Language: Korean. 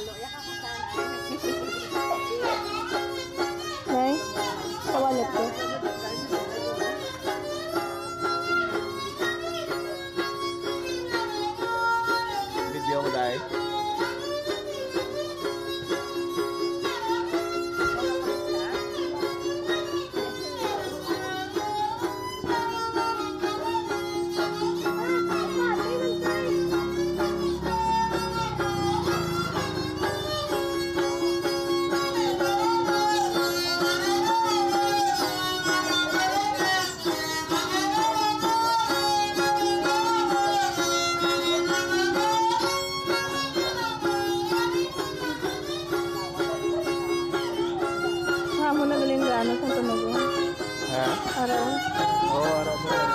Sa Nay, mo. Ha? Araw. Oo, oh, ano